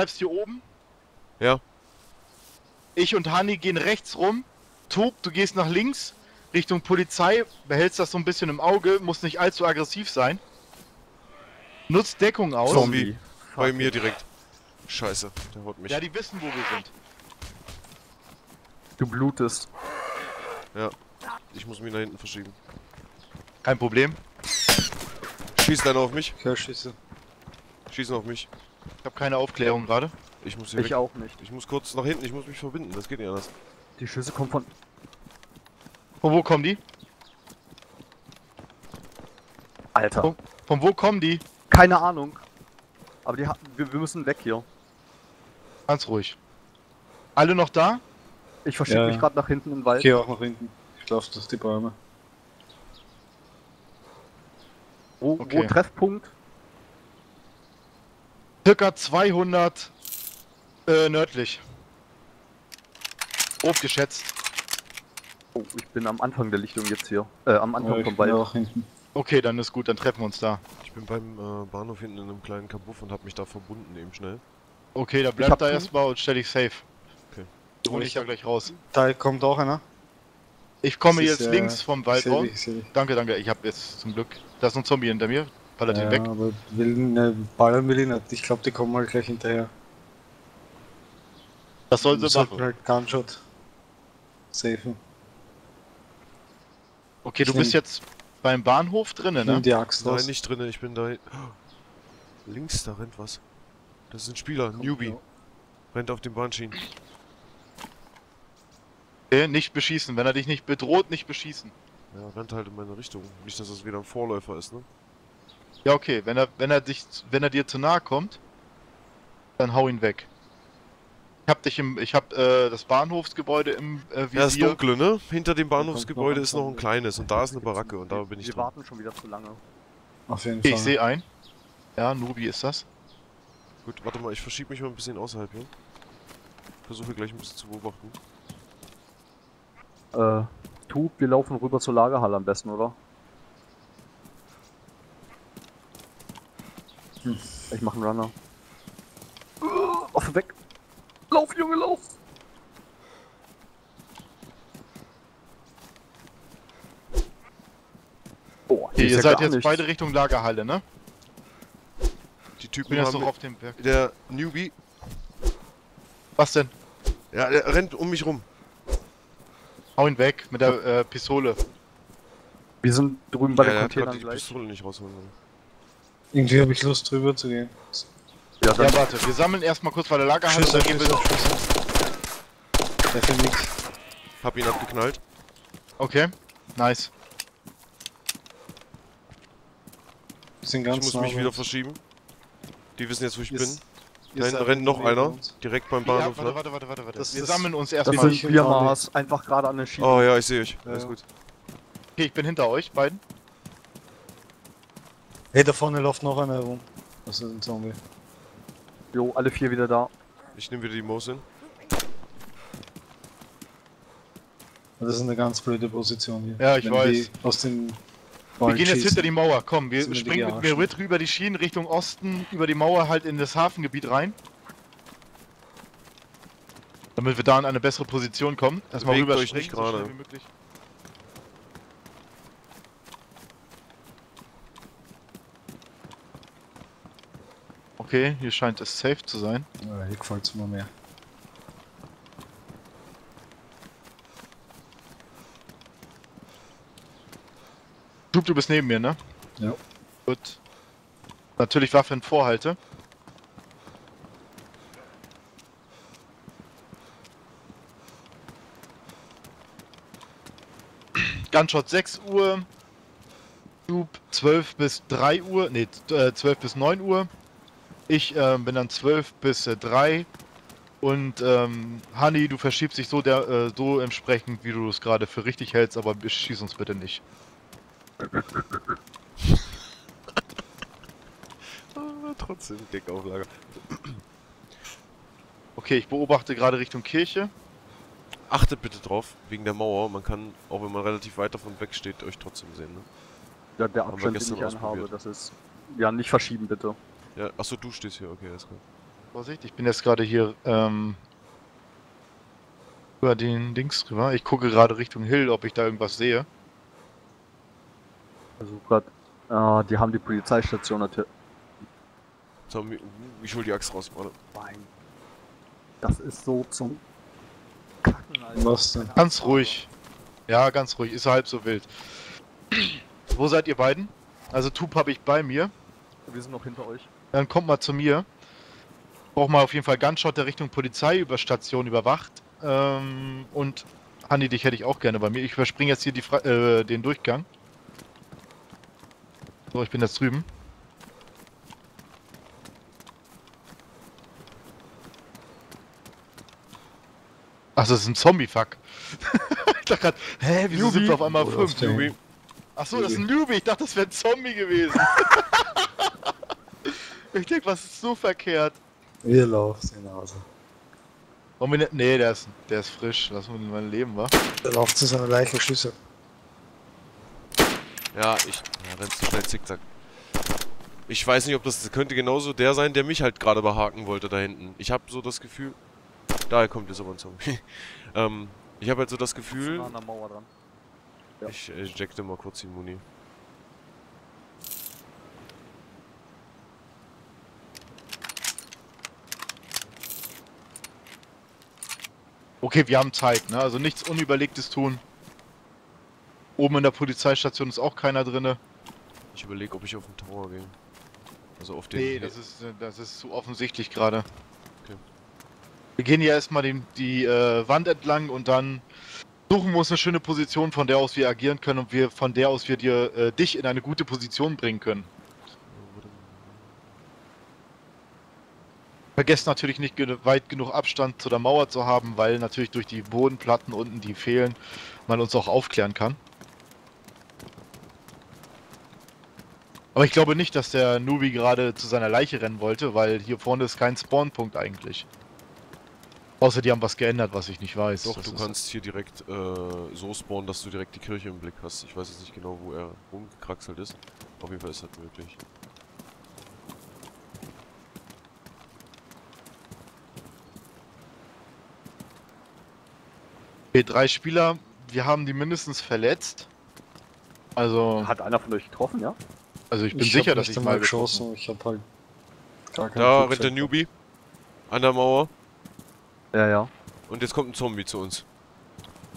bleibst hier oben. Ja. Ich und Hani gehen rechts rum. Tob, du gehst nach links Richtung Polizei. Behältst das so ein bisschen im Auge. Muss nicht allzu aggressiv sein. Nutzt Deckung aus. Zombie. Bei mir direkt. Scheiße, der haut mich. Ja, die wissen, wo wir sind. Du blutest. Ich muss mich nach hinten verschieben. Kein Problem. Schießt einer auf mich? Ich höre Schüsse. Schießen auf mich. Ich habe keine Aufklärung gerade. Ich muss hier Ich weg. auch nicht. Ich muss kurz nach hinten, ich muss mich verbinden, das geht nicht anders. Die Schüsse kommen von. Von wo kommen die? Alter. Oh. Von wo kommen die? Keine Ahnung. Aber die ha wir, wir müssen weg hier. Ganz ruhig. Alle noch da? Ich verschiebe Ja. mich gerade nach hinten im Ich Wald. gehe auch nach hinten. Ich laufe durch die Bäume. Wo, Okay. wo Treffpunkt? Circa 200 äh, nördlich. Grob geschätzt. Oh, ich bin am Anfang der Lichtung jetzt hier. Äh, am Anfang Ja, vom Wald. auch hinten. Okay, dann ist gut, dann treffen wir uns da. Ich bin beim äh, Bahnhof hinten in einem kleinen Kabuff und habe mich da verbunden eben schnell. Okay, da hab bleib da erstmal und stell dich safe. Okay. Hol ich da gleich raus. Da kommt auch einer. Ich komme Das ist, jetzt äh, links vom Ich Wald raus. Danke, danke. Ich habe jetzt zum Glück. Da ist ein Zombie hinter mir. Ihn Ja, weg. aber will, ne, ballern will ich nicht. Ich glaube, die kommen mal gleich hinterher. Das soll Wir sie machen. halt Gunshot safen. Okay, du Ich bist nehm- jetzt beim Bahnhof drinnen, ne? die Axt Nein, raus. nicht drinne, ich bin da. Links, da rennt was. Das ist ein Spieler, Newbie. Rennt auf den Bahnschienen. Okay, nicht beschießen. Wenn er dich nicht bedroht, nicht beschießen. Ja, rennt halt in meine Richtung. Nicht, dass das wieder ein Vorläufer ist, ne? Ja, okay. Wenn er, wenn er dich, wenn er dir zu nahe kommt, dann hau ihn weg. Ich hab dich im, ich hab äh, das Bahnhofsgebäude im äh, Ja, das Visier. Dunkle, ne? Hinter dem Bahnhofsgebäude ist noch ein kleines und da ist eine Baracke und da bin ich Wir drin. warten schon wieder zu lange. Auf jeden Okay, Fall. ich sehe ein. Ja, Nubi ist das. Gut, warte mal, ich verschiebe mich mal ein bisschen außerhalb hier. Versuche gleich ein bisschen zu beobachten. Äh, Tub, wir laufen rüber zur Lagerhalle am besten, oder? Hm. Ich mach einen Runner. Auf weg! Lauf, Junge, lauf! Oh, Okay, ist ihr seid jetzt nichts. beide Richtung Lagerhalle, ne? Die Ich Typen haben... noch auf dem Berg. Der Newbie, Was denn? ja, der rennt um mich rum. Hau ihn weg mit der äh, Pistole. Wir sind drüben bei ja, der hat gerade Containern die gleich. Pistole nicht rausholen wollen. Irgendwie habe ich Lust drüber zu gehen. Ja, dann Ja, warte, wir sammeln erstmal kurz bei der Lagerhalle, Schüsse, dann gehen wir. Schüsse, Schüsse. Treffe nix. Hab ihn abgeknallt. Okay, nice. Wir sind Ich ganz muss nah mich wieder verschieben. Die wissen jetzt, wo ich Ihr bin. Da hinten rennt noch einer. uns. Direkt beim Ja, Bahnhof. warte, ne? warte, warte, warte, warte. Das wir sammeln uns erstmal. bin sind ich Biermars, einfach gerade an der Schiene. Oh ja, ich sehe euch. Ja, Alles ja. gut. Okay, ich bin hinter euch beiden. Hey, da vorne läuft noch einer herum. Das ist ein Zombie. Jo, alle vier wieder da. Ich nehme wieder die Mosin. Das ist eine ganz blöde Position hier. Ja, ich Wenn weiß. die Aus den Wir gehen jetzt hinter die Mauer. Komm, wir springen mit mit rüber die Schienen Richtung Osten, über die Mauer halt in das Hafengebiet rein. Damit wir da in eine bessere Position kommen. Erstmal rüber nicht springen, so gerade. schnell wie möglich. Okay, hier scheint es safe zu sein. Ja, hier gefällt es mir mehr. Schub, du bist neben mir, ne? Ja. Gut. Natürlich Waffe in Vorhalte. Gunshot 6 Uhr. Schub 12 bis 3 Uhr. Ne, 12 bis 9 Uhr. Ich ähm, bin dann 12 bis äh, 3. Und ähm, Hani, du verschiebst dich so, der, äh, so entsprechend, wie du es gerade für richtig hältst, aber schieß uns bitte nicht. Ah, trotzdem Deckauflage. Okay, ich beobachte gerade Richtung Kirche. Achtet bitte drauf, wegen der Mauer. Man kann, auch wenn man relativ weit davon weg steht, euch trotzdem sehen. Ne? Ja, der Haben wir Abstand, den gestern ich anhabe, das ist. Ja, nicht verschieben bitte. Ja, achso, du stehst hier. Okay, alles klar. Vorsicht, ich bin jetzt gerade hier ähm, über den Dings drüber. Ich gucke gerade Richtung Hill, ob ich da irgendwas sehe. Also gerade, äh, die haben die Polizeistation natürlich. Zombie. Ich hol die Axt raus, warte. Nein. Das ist so zum Kacken, Alter. Was denn? Ganz ruhig. Ja, ganz ruhig. Ist halb so wild. Wo seid ihr beiden? Also Tup habe ich bei mir. Wir sind noch hinter euch. Dann kommt mal zu mir. Brauch mal auf jeden Fall Gunshot der Richtung Polizeiüberstation überwacht. Ähm, und Hanni, dich hätte ich auch gerne bei mir. Ich überspringe jetzt hier die äh, den Durchgang. So, ich bin jetzt drüben. Ach, das ist ein Zombie-Fuck. ich dachte gerade, hä, wieso sind wir auf einmal fünf? auf der- Newbie. Ach so, das ist ein Newbie. Ich dachte, das wäre ein Zombie gewesen. ich denke, was ist so verkehrt? Ihr lauft genauso. Warum wir nicht? Nee, der ist, der ist frisch. Lass uns in mein Leben, wa? Der lauft zu seiner Leichenschüsse. Ja, ich. Ja, rennst zu schnell zickzack. Ich weiß nicht, ob das, das könnte genauso der sein, der mich halt gerade behaken wollte da hinten. Ich habe so das Gefühl. Daher kommt jetzt aber ein Zombie. ähm, ich habe halt so das Gefühl. Nah an der Mauer dran. Ja. Ich äh, ejecte mal kurz die Muni. Okay, wir haben Zeit, ne? Also nichts Unüberlegtes tun. Oben in der Polizeistation ist auch keiner drinne. Ich überlege, ob ich auf den Tower gehe. Also auf den. Nee, das ist, das ist zu offensichtlich gerade. Okay. Wir gehen hier erstmal den, die äh, Wand entlang und dann suchen wir uns eine schöne Position, von der aus wir agieren können und wir von der aus wir dir äh, dich in eine gute Position bringen können. Vergesst natürlich nicht weit genug Abstand zu der Mauer zu haben, weil natürlich durch die Bodenplatten unten, die fehlen, man uns auch aufklären kann. Aber ich glaube nicht, dass der Nubi gerade zu seiner Leiche rennen wollte, weil hier vorne ist kein Spawnpunkt eigentlich. Außer die haben was geändert, was ich nicht weiß. Doch, Das du kannst hier direkt äh, so spawnen, dass du direkt die Kirche im Blick hast. Ich weiß jetzt nicht genau, wo er rumgekraxelt ist. Auf jeden Fall ist das möglich. Okay, drei Spieler, wir haben die mindestens verletzt. Also, Hat einer von euch getroffen, ja? also ich bin ich sicher, dass ich mal geschossen. Ich hab halt gar keinen Da rennt der. Newbie. An der Mauer. Ja, ja. Und jetzt kommt ein Zombie zu uns.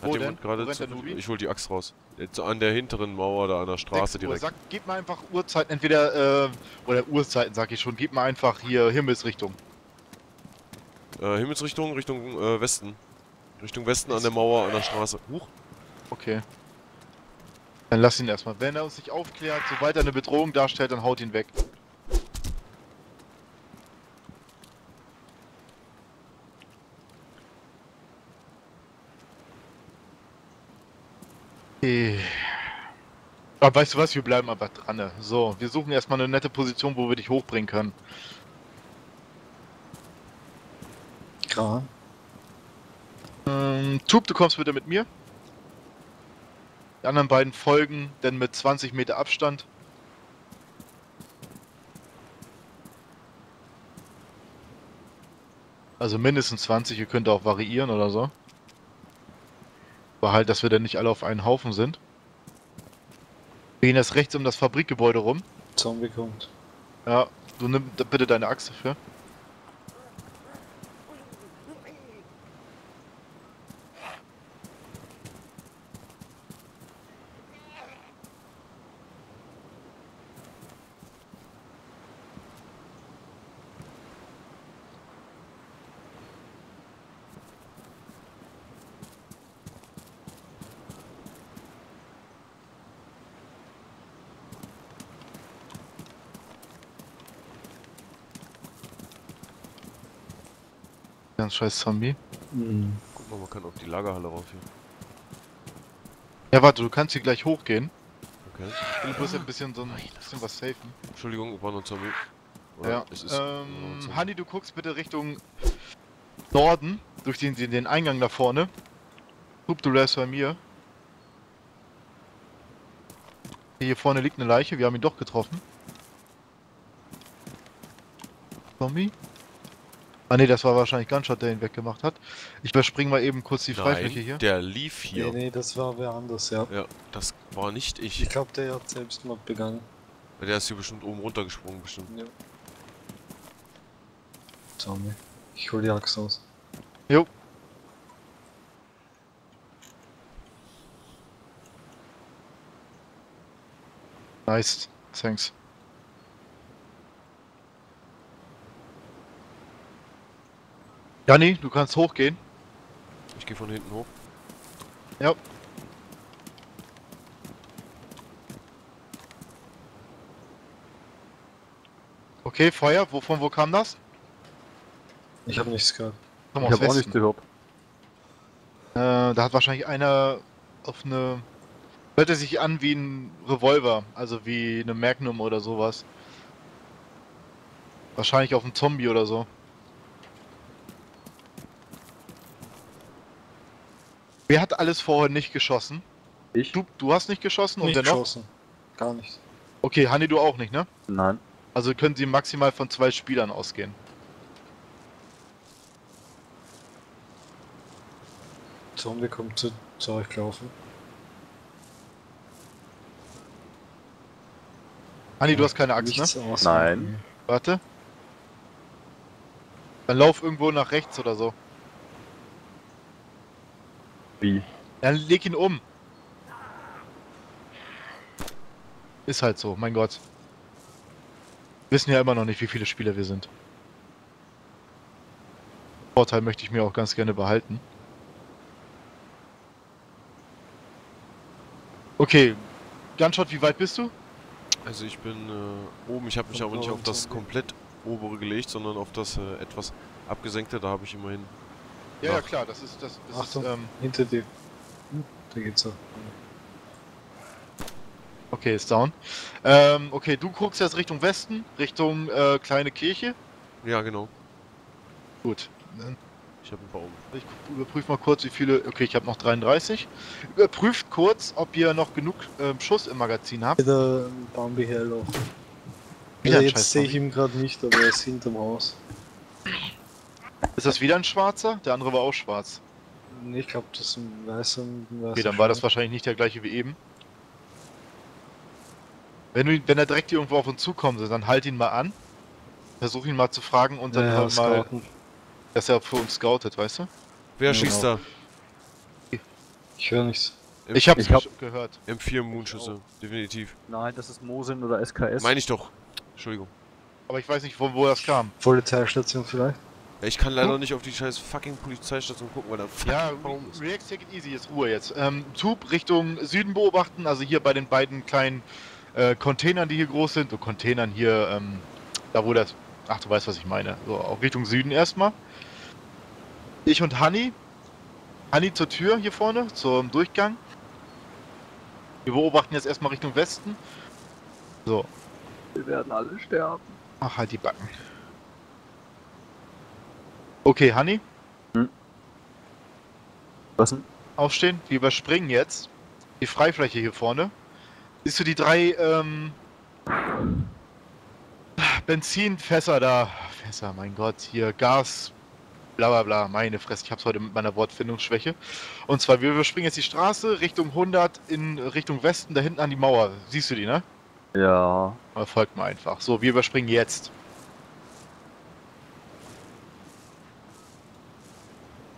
Hat Wo jemand gerade zu? Ich hol die Axt raus. Jetzt an der hinteren Mauer da an der Straße 6 Uhr. direkt. Sag, gib mir einfach Uhrzeiten, entweder, äh, oder Uhrzeiten sag ich schon, gib mir einfach hier Himmelsrichtung. Äh, Himmelsrichtung, Richtung äh, Westen. Richtung Westen an der Mauer, an der Straße. Huch. Okay. Dann lass ihn erstmal. Wenn er uns nicht aufklärt, sobald er eine Bedrohung darstellt, dann haut ihn weg. Okay. Aber weißt du was, wir bleiben einfach dran. So, wir suchen erstmal eine nette Position, wo wir dich hochbringen können. Kran. Ähm, Tub, du kommst bitte mit mir. Die anderen beiden folgen, denn mit 20 Meter Abstand. Also mindestens 20, ihr könnt auch variieren oder so. Aber halt, dass wir dann nicht alle auf einen Haufen sind. Wir gehen jetzt rechts um das Fabrikgebäude rum. Zombie kommt. Ja, du nimm bitte deine Axt dafür. Ganz scheiß Zombie. Hm. Guck mal, man kann auf die Lagerhalle rauf hier. Ja, warte, du kannst hier gleich hochgehen. Okay. Du musst ein bisschen so ein bisschen was safen. Entschuldigung, war nur ein Zombie. Oder Ja. es ist. Ähm. Hanni, du guckst bitte Richtung Norden, durch den, den, den Eingang da vorne. Hup, du lässt bei mir. Hier vorne liegt eine Leiche, wir haben ihn doch getroffen. Zombie? Ah ne, das war wahrscheinlich Gunshot, der ihn weggemacht hat. Ich überspringe mal eben kurz die Freifläche Nein, hier. der lief hier. Nee, nee, das war wer anders, ja. Ja, das war nicht ich. Ich glaube, der hat Selbstmord begangen. Der ist hier bestimmt oben runtergesprungen, bestimmt. Ja. Tommy. Ich hol die Axt aus. Jo. Nice. Thanks. Janni, du kannst hochgehen. Ich gehe von hinten hoch. Ja. Okay, Feuer. Wovon wo kam das? Ich habe nichts gehört. Komm Ich habe auch Westen. nicht gehört. Äh, da hat wahrscheinlich einer auf eine. Hört er sich an wie ein Revolver, also wie eine Magnum oder sowas. Wahrscheinlich auf einen Zombie oder so. Wer hat alles vorher nicht geschossen? Ich? Du, du hast nicht geschossen und Nicht dennoch? geschossen. Gar nicht. Okay, Hanni, du auch nicht, ne? Nein. Also können sie maximal von zwei Spielern ausgehen. Zombie kommt zu, zu euch gelaufen. Hanni, du hast keine Axt, ne? Nichts. Nein. Warte. Dann lauf irgendwo nach rechts oder so. Wie? Dann leg ihn um. Ist halt so, mein Gott. Wissen ja immer noch nicht, wie viele Spieler wir sind. Vorteil möchte ich mir auch ganz gerne behalten. Okay, Gunshot, wie weit bist du? Also ich bin äh, oben, ich habe mich aber nicht auf das komplett obere gelegt, sondern auf das äh, etwas abgesenkte, da habe ich immerhin. Ja, ja klar, das ist das, das ist, Achtung. ähm, Hinter dir. Hm, Da geht's so. okay, ist down. Ähm, okay, du guckst jetzt Richtung Westen, Richtung äh, kleine Kirche. Ja, genau. Gut. Dann Ich habe einen Baum. Ich überprüfe mal kurz, wie viele. Okay, ich habe noch 33. Überprüft kurz, ob ihr noch genug ähm, Schuss im Magazin habt. Wieder ein Bambi herlaufen. Wieder Also jetzt sehe ich ihn gerade nicht, aber er ist hinterm Haus. Ist das wieder ein schwarzer? Der andere war auch schwarz. Nee, Ich glaube, das ist ein weißer. Okay, dann war das wahrscheinlich nicht der gleiche wie eben. Wenn, du, wenn er direkt hier irgendwo auf uns zukommt, dann halt ihn mal an. Versuch ihn mal zu fragen und dann Ja, ja, halt mal, scouten. dass er für uns scoutet, weißt du? Wer Ja, schießt genau. da? Ich höre nichts. M Ich hab's Ich hab- gehört. M4 Moonschüsse, definitiv. Nein, das ist Mosin oder SKS. Meine ich doch. Entschuldigung. Aber ich weiß nicht, von wo das kam. Polizeistation vielleicht? Ja, Ich kann leider nicht auf die scheiß fucking Polizeistation gucken, weil da fucking Ja, Baum ist. React Take it easy, jetzt Ruhe jetzt. Ähm, Tube Richtung Süden beobachten, also hier bei den beiden kleinen äh, Containern, die hier groß sind. So Containern hier, ähm, da wo das. Ach, du weißt, was ich meine. So, auch Richtung Süden erstmal. Ich und Hanni. Hanni zur Tür hier vorne, zum Durchgang. Wir beobachten jetzt erstmal Richtung Westen. So. Wir werden alle sterben. Ach, halt die Backen. Okay, Hanni, Was denn? aufstehen. Wir überspringen jetzt die Freifläche hier vorne. Siehst du die drei ähm, Benzinfässer da? Fässer, mein Gott, hier Gas, bla bla bla. Meine Fresse, ich hab's heute mit meiner Wortfindungsschwäche. Und zwar, wir überspringen jetzt die Straße Richtung 100 in Richtung Westen, da hinten an die Mauer. Siehst du die, ne? Ja. Folgt mal einfach. So, wir überspringen jetzt.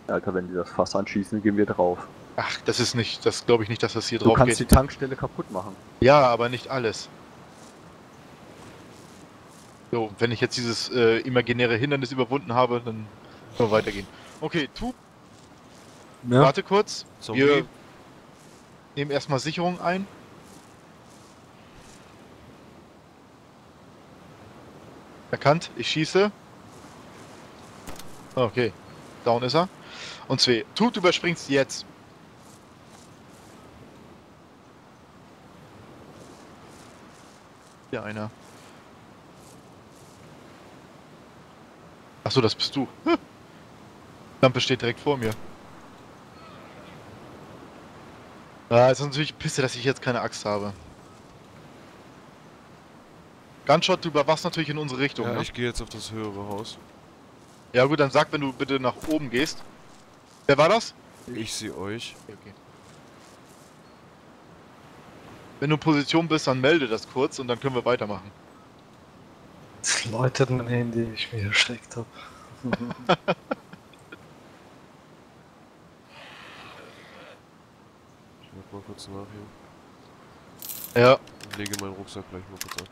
Alter, wenn die das Fass anschießen, gehen wir drauf. Ach, das ist nicht, das glaube ich nicht, dass das hier Du drauf kannst geht. die Tankstelle kaputt machen. Ja, aber nicht alles. So, wenn ich jetzt dieses äh, imaginäre Hindernis überwunden habe, dann können wir weitergehen. Okay, tu, Ja. warte kurz. Zombie. Wir nehmen erstmal Sicherung ein. Erkannt, ich schieße. Okay, down ist er. Und zwei. Tut, du überspringst jetzt. Hier einer. Achso, das bist du. Hm. Lampe steht direkt vor mir. Ah, ist natürlich pisse, dass ich jetzt keine Axt habe. Gunshot, du überwachst natürlich in unsere Richtung, Ja, ne? ich gehe jetzt auf das höhere Haus. Ja gut, dann sag, wenn du bitte nach oben gehst. Wer war das? Ich sehe euch. Okay, okay. Wenn du in Position bist, dann melde das kurz und dann können wir weitermachen. Es läutet mein Handy, ich mich erschreckt habe. Ich mach mal kurz nach hier. Ja. Und lege meinen Rucksack gleich mal kurz ab.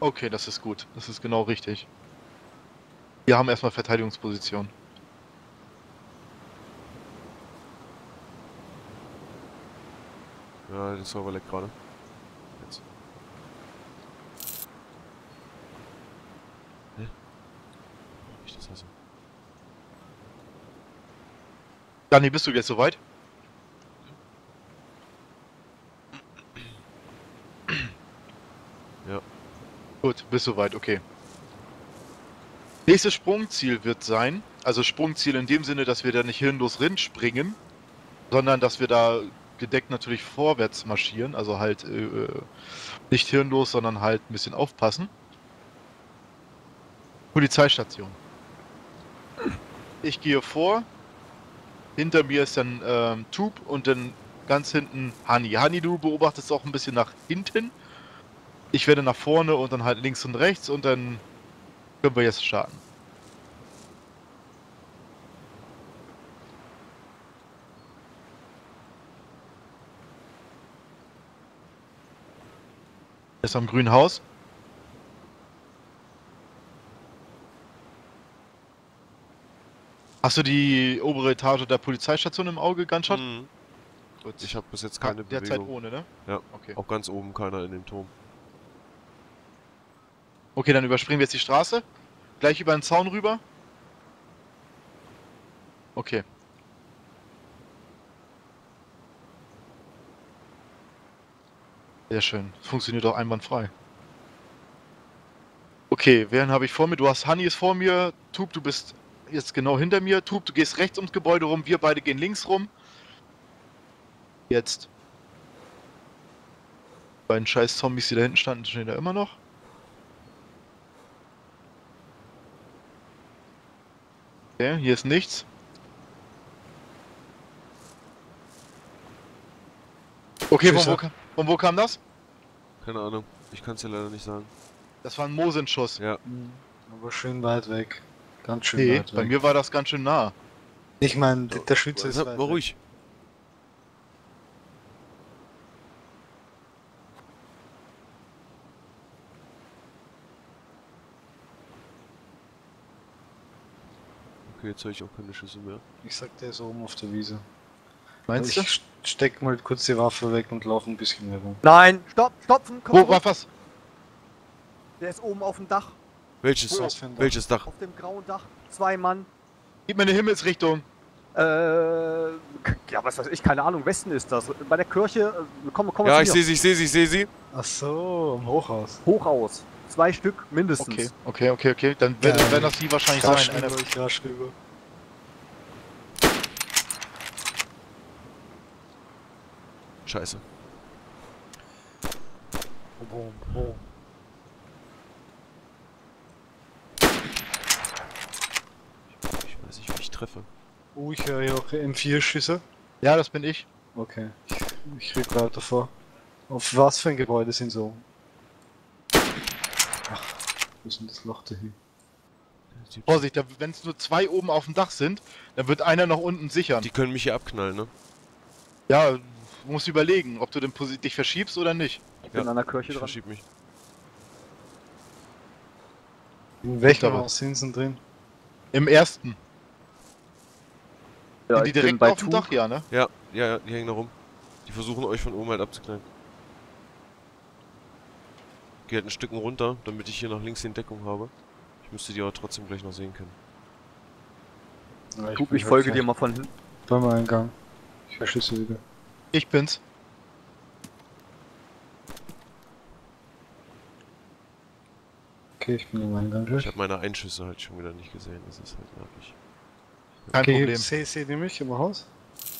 Okay, das ist gut. Das ist genau richtig. Wir haben erstmal Verteidigungsposition. Ja, der Server leckt gerade. Jetzt. Hä? Ich das hasse. Dani, bist du jetzt soweit? Ja. Gut, bist soweit, okay. Nächstes Sprungziel wird sein, also Sprungziel in dem Sinne, dass wir da nicht hirnlos Rind springen, sondern dass wir da gedeckt natürlich vorwärts marschieren, also halt äh, äh, nicht hirnlos, sondern halt ein bisschen aufpassen. Polizeistation. Ich gehe vor, hinter mir ist dann ähm, Tube und dann ganz hinten Hani. Hani, du beobachtest auch ein bisschen nach hinten. Ich werde nach vorne und dann halt links und rechts und dann können wir jetzt starten. Ist am grünen Haus. Hast du die obere Etage der Polizeistation im Auge, Gunshot? Mhm. Gut. Ich habe bis jetzt Ka- keine derzeit Bewegung. ohne, ne? Ja. Okay. Auch ganz oben keiner in dem Turm. Okay, dann überspringen wir jetzt die Straße. Gleich über den Zaun rüber. Okay. Sehr schön. Funktioniert doch einwandfrei. Okay, wen habe ich vor mir? Du hast Honey ist vor mir. Tub, du bist jetzt genau hinter mir. Tub, du gehst rechts ums Gebäude rum. Wir beide gehen links rum. Jetzt. Die beiden scheiß Zombies, die da hinten standen, stehen da immer noch. Okay, hier ist nichts. Okay, von wo, von wo kam das? Keine Ahnung. Ich kann es dir leider nicht sagen. Das war ein Mosenschuss. Ja. Mhm. Aber schön weit weg. Ganz schön Nee, weit bei weg. mir war das ganz schön nah. Ich meine, der Schütze ist weit mal ruhig. Okay, jetzt höre ich auch keine Schüsse mehr. Ich sag, der ist oben auf der Wiese. Meinst du? ich steck mal kurz die Waffe weg und laufe ein bisschen herum. Nein, stopp, stopfen, komm Wo war was? Der ist oben auf dem Dach, Welches? Was für ein Dach? Welches Dach? auf dem grauen Dach. Zwei Mann. Gib mir eine Himmelsrichtung. Äh, ja, was weiß ich, keine Ahnung, Westen ist das. Bei der Kirche, äh, komm, komm Ja, ich sehe sie, ich sehe sie, ich sehe sie. Ach so, im Hochhaus. Hoch aus. Zwei Stück mindestens. Okay, okay, okay, okay. Dann werden, werden das die wahrscheinlich Rasch sein. Rasch rüber. Scheiße. Boom, boom. Ich weiß nicht, wie ich treffe. Oh, ich höre hier auch M4-Schüsse. ja, das bin ich. Okay, ich, ich rück weiter vor. Auf was für ein Gebäude sind so? Ach, wo ist denn das Loch da? Die, Vorsicht, wenn es nur zwei oben auf dem Dach sind, dann wird einer nach unten sichern. die können mich hier abknallen, ne? Ja, musst überlegen, ob du den Posi- dich verschiebst oder nicht. Ich bin Ja, an der Kirche Ich dran. verschieb mich. In welchem aber- Haus sind sie denn drin? Im ersten. Ja, sind die ich direkt bei auf dem. Dach, ja, ne? Ja, ja, ja, die hängen da rum. Die versuchen euch von oben halt abzuknallen. Geh halt ein Stück runter, damit ich hier nach links in Deckung habe. Ich müsste die aber trotzdem gleich noch sehen können. Ja, Tug, bin ich folge halt dir mal von hinten. Beim Eingang. Ich höre Schüsse wieder. Ich bin's. Okay, ich bin im Eingang Ich gleich. habe meine Einschüsse halt schon wieder nicht gesehen. Das ist halt nervig. Kein Okay, Problem. seht seht ihr mich im Haus?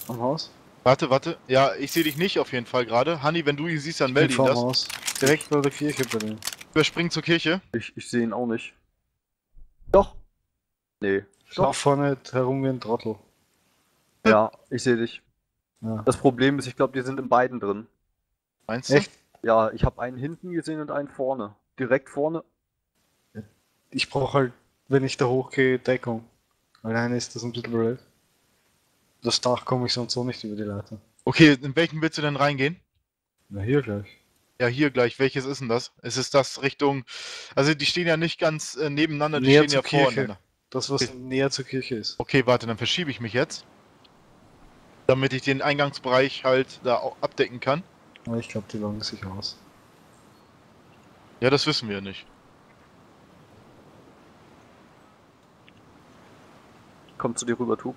Am Haus? Warte, warte. Ja, ich sehe dich nicht auf jeden Fall gerade. Hanni, wenn du ihn siehst, dann Ich melde ihn das. Haus. Direkt vor der Kirche bei denen. Überspringen zur Kirche. Ich, ich sehe ihn auch nicht. Doch. Nee. Ich lauf vorne herum wie ein Trottel. Ja, ich sehe dich. Ja. Das Problem ist, ich glaube, die sind in beiden drin. Meinst du? Echt? Ja, ich habe einen hinten gesehen und einen vorne. Direkt vorne. Ich brauche halt, wenn ich da hochgehe, Deckung. Alleine ist das ein bisschen blöd. Das Dach komme ich sonst so nicht über die Leiter. Okay, in welchen willst du denn reingehen? Na hier gleich. Ja, hier gleich. Welches ist denn das? Ist es das Richtung. Also, die stehen ja nicht ganz äh, nebeneinander, die Näher stehen ja Kirche. voreinander. Das, was Okay. näher zur Kirche ist. Okay, warte, dann verschiebe ich mich jetzt. Damit ich den Eingangsbereich halt da auch abdecken kann. Aber ich glaube, die loggen sich aus. Ja, das wissen wir nicht. Kommt zu dir rüber, Tub.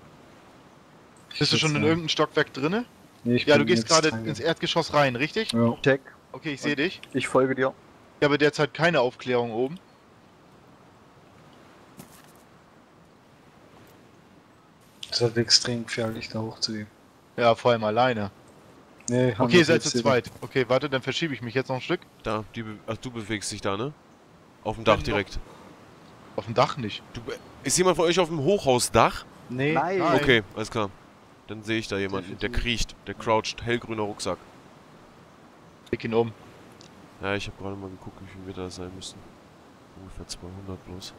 Bist du schon in sitze- irgendeinem Stockwerk drinne? Nee, ich Ja, du gehst gerade ins Erdgeschoss rein, richtig? Ja. Check. Okay, ich sehe dich. Ich folge dir. Ich habe derzeit keine Aufklärung oben. Das ist halt extrem gefährlich, da hochzugehen. Ja, vor allem alleine. Nee, haben Okay, wir seid zu zweit. Okay, warte, dann verschiebe ich mich jetzt noch ein Stück. Da, die ach, du bewegst dich da, ne? Auf dem Dach direkt. Auf dem Dach nicht. Du, be- ist jemand von euch auf dem Hochhausdach? Nee, Nein. Okay, alles klar. Dann sehe ich da jemanden. Der kriecht, der croucht, hellgrüner Rucksack. Leg ihn um. Ja, ich habe gerade mal geguckt, wie viel Meter das sein müssten. Ungefähr 200 bloß.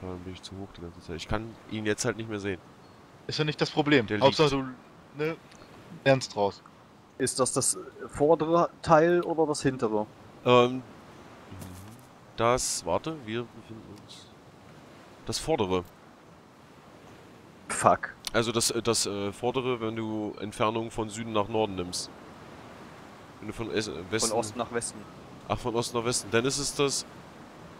Klar, dann bin ich zu hoch die ganze Zeit. Ich kann ihn jetzt halt nicht mehr sehen. Ist ja nicht das Problem. Der Hauptsache du ne, lernst draus. Ist das das vordere Teil oder das hintere? Ähm, das, warte, wir befinden uns. Das vordere. Fuck. Also das, äh, das äh, vordere, wenn du Entfernung von Süden nach Norden nimmst. Wenn du von Es- äh, Westen. Von Osten nach Westen. Ach, von Osten nach Westen. Dann ist es das.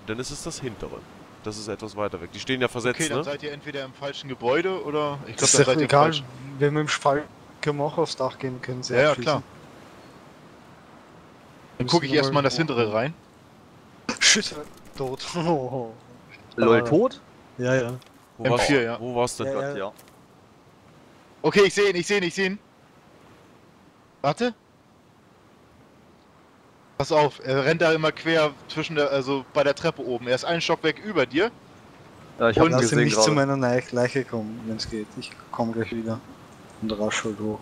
Dann ist es das hintere. Das ist etwas weiter weg. Die stehen ja versetzt, Okay, dann ne? seid ihr entweder im falschen Gebäude oder. Ich das glaube, ist da doch seid ihr im egal. falschen. Wenn wir im Spalken auch aufs Dach gehen können, sie Ja, ja, abschließen. klar. Dann gucke ich wir erstmal in das mal- hintere rein. Shit, tot. Oh. Lol, Aber- tot? Ja, ja. Wo M4, war's, ja. Wo war's denn? Ja, ja. Okay, ich sehe ihn, ich sehe ihn, ich sehe ihn. Warte. Pass auf, er rennt da immer quer zwischen der, also bei der Treppe oben. Er ist einen Stockwerk über dir. Ja, ich habe Und ihn Lass ihn gesehen nicht zu meiner Leiche kommen, wenn es geht. Ich komme gleich wieder. Und rasch halt hoch.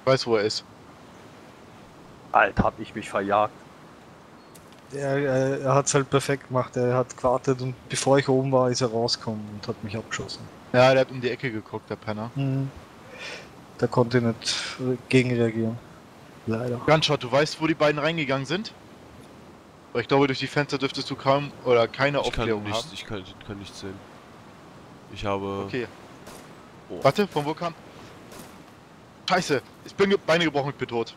Ich weiß, wo er ist. Alter, hab ich mich verjagt. Er, er, er hat es halt perfekt gemacht. Er hat gewartet und bevor ich oben war, ist er rausgekommen und hat mich abgeschossen. Ja, der hat um die Ecke geguckt, der Penner. Mhm. Da konnte ich nicht äh, gegenreagieren. Leider. Gunshot, du weißt, wo die beiden reingegangen sind? Weil ich glaube, durch die Fenster dürftest du kaum oder keine Ich kann, Aufklärung nicht, haben. ich, kann, ich kann nichts sehen. Ich habe. Okay. Oh. Warte, von wo kam? Scheiße, ich bin ge Beine gebrochen, ich bin tot.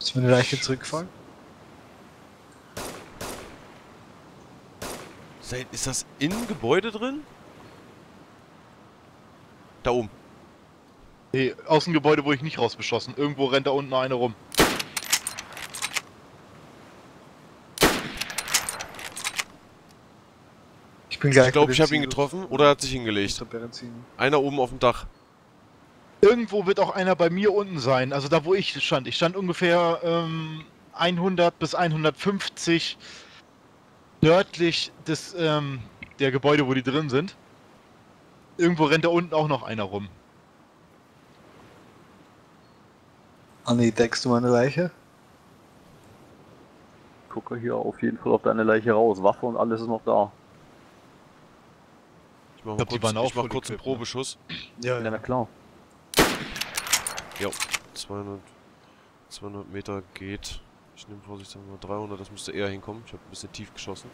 Ist meine Leiche zurückgefallen? Ist das im Gebäude drin? Da oben. Nee, aus dem Gebäude wurde ich nicht rausbeschossen. Irgendwo rennt da unten noch einer rum. Bin gleich Ich glaube, ich habe ihn getroffen oder er hat sich hingelegt. Einer oben auf dem Dach. Irgendwo wird auch einer bei mir unten sein. Also da, wo ich stand. Ich stand ungefähr ähm, 100 bis 150 nördlich des ähm, der Gebäude, wo die drin sind. Irgendwo rennt da unten auch noch einer rum. Ah nee, deckst du meine Leiche? Gucke hier auf jeden Fall auf deine Leiche raus. Waffe und alles ist noch da. Ich mach mal glaub, die kurz, waren auch ich mach kurz einen ne? Probeschuss. Ja, Ja, na klar. 200, 200 Meter geht. Ich nehme vorsichtshalber mal 300, das müsste eher hinkommen. Ich habe ein bisschen tief geschossen.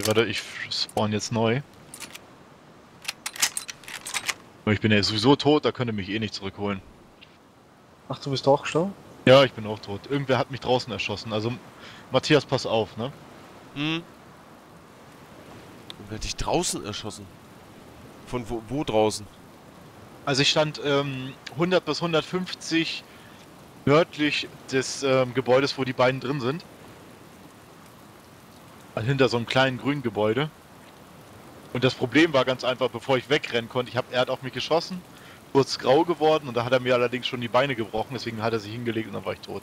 Okay, warte, ich spawn jetzt neu. Ich bin ja sowieso tot, da könnt ihr mich eh nicht zurückholen. Ach, du bist auch gestorben? Ja, ich bin auch tot. Irgendwer hat mich draußen erschossen. Also, Matthias, pass auf, ne? Hm. Und wer hat dich draußen erschossen? Von wo, wo draußen? Also ich stand ähm, 100 bis 150 nördlich des ähm, Gebäudes, wo die beiden drin sind. Hinter so einem kleinen grünen Gebäude. Und das Problem war ganz einfach, bevor ich wegrennen konnte, ich hab, er hat auf mich geschossen, kurz grau geworden und da hat er mir allerdings schon die Beine gebrochen, deswegen hat er sich hingelegt und dann war ich tot.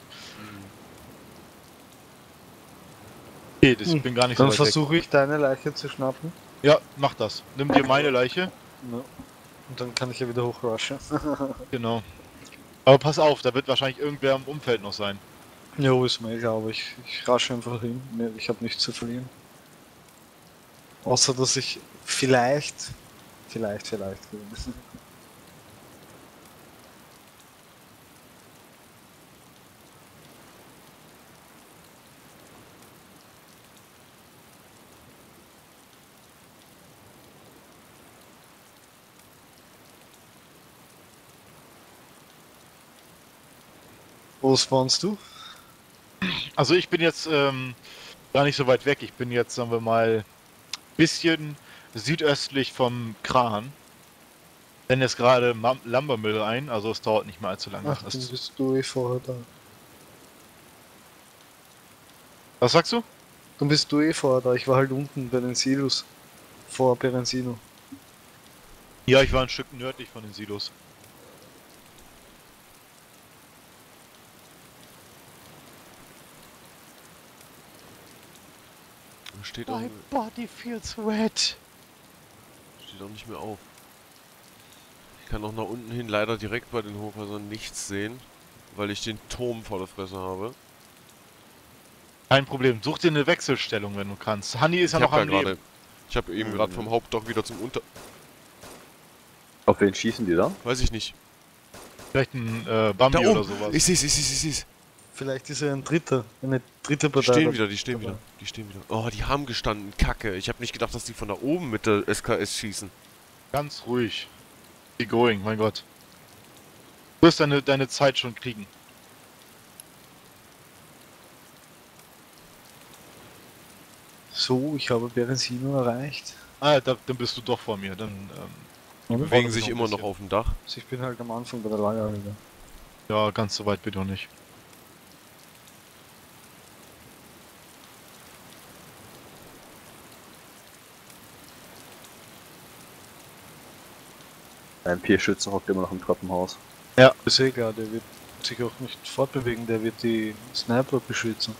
Okay, das, ich bin gar nicht Dann so weit weg. versuche ich deine Leiche zu schnappen. Ja, mach das. Nimm dir meine Leiche. Ja. Und dann kann ich ja wieder hochrushen. Genau. Aber pass auf, da wird wahrscheinlich irgendwer im Umfeld noch sein. Jo, ist mir egal, aber ich, ich rasche einfach hin. Ich habe nichts zu verlieren. Außer, dass ich vielleicht, vielleicht, vielleicht gewinne. Wo spawnst du? Also ich bin jetzt ähm, gar nicht so weit weg. Ich bin jetzt, sagen wir mal, bisschen südöstlich vom Kran. Denn jetzt gerade Lumbermill ein, also es dauert nicht mehr allzu lange. Ach, dann bist du eh vorher da. was sagst du? Dann bist du eh vorher da. Ich war halt unten bei den Silos. Vor Berenzino. Ja, ich war ein Stück nördlich von den Silos. Steht auch, body feels wet. steht auch nicht mehr auf. Ich kann auch nach unten hin leider direkt bei den Hochhäusern nichts sehen, weil ich den Turm vor der Fresse habe. Kein Problem. Such dir eine Wechselstellung, wenn du kannst. Honey ist ja ich noch hab am ja Leben. Ich habe eben gerade vom Hauptdock wieder zum Unter... Auf wen schießen die da? Weiß ich nicht. Vielleicht ein äh, Da Bambi oder sowas. Ich seh's, ich seh's, ich seh's. Vielleicht ist er ein dritter. Eine dritte Die Partei. stehen da- wieder, die stehen wieder. Die stehen wieder. Oh, die haben gestanden. Kacke. Ich habe nicht gedacht, dass die von da oben mit der SKS schießen. Ganz ruhig. Be going, mein Gott. Du wirst deine, deine Zeit schon kriegen. So, ich habe Berenzino erreicht. Ah, da, dann bist du doch vor mir. Dann, ähm, Die Und? bewegen noch sich ein immer noch auf dem Dach. Also ich bin halt am Anfang bei der Lager wieder. ja, ganz so weit bin ich auch nicht. Ein P-Schütze hockt immer noch im Treppenhaus. Ist eh klar, der wird sich auch nicht fortbewegen, der wird die Sniper beschützen.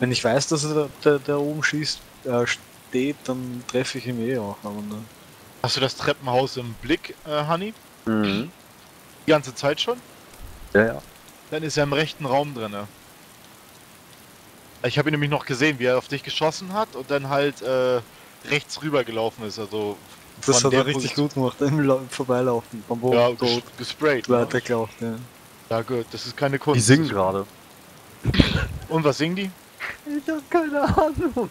Wenn ich weiß, dass er da, der, der oben schießt, äh, steht, dann treffe ich ihn eh auch. Aber ne. Hast du das Treppenhaus im Blick, äh, Honey? Mhm. Die ganze Zeit schon? Ja, ja. Dann ist er im rechten Raum drinne. Ich habe ihn nämlich noch gesehen, wie er auf dich geschossen hat und dann halt äh, rechts rüber gelaufen ist. Also Das hat der er richtig gut gemacht, im La Vorbeilaufen. Am Boden Ja, tot, ges gesprayt. ne? weitergelaufen. Ja. Ja gut, das ist keine Kunst. Die singen gerade. Und was singen die? Ich hab keine Ahnung.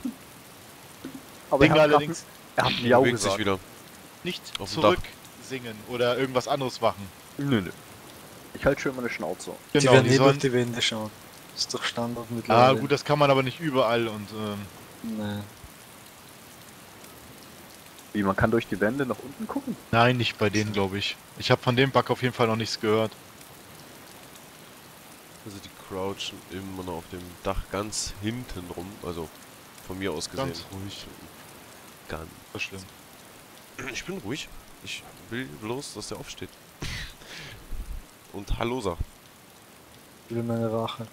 Aber Singen er allerdings er hat Miau bewegt sich gesagt. wieder. nicht Auf zurück singen oder irgendwas anderes machen. Nö, nö. Ich halt schön meine Schnauze. die Genau, werden die eh durch sollen... die Wände schauen. Das ist doch Standard Ah mittlerweile. gut, das kann man aber nicht überall und ähm, Nee. Wie, man kann durch die Wände nach unten gucken? nein, nicht bei denen, glaube ich. Ich habe von dem Bug auf jeden Fall noch nichts gehört. Also die crouchen immer noch auf dem Dach ganz hinten rum. Also von mir aus gesehen. Ganz ruhig. Ganz. Das ist schlimm. Ich bin ruhig. Ich will bloß, dass der aufsteht. Und Hallo sagt. Ich will meine Rache.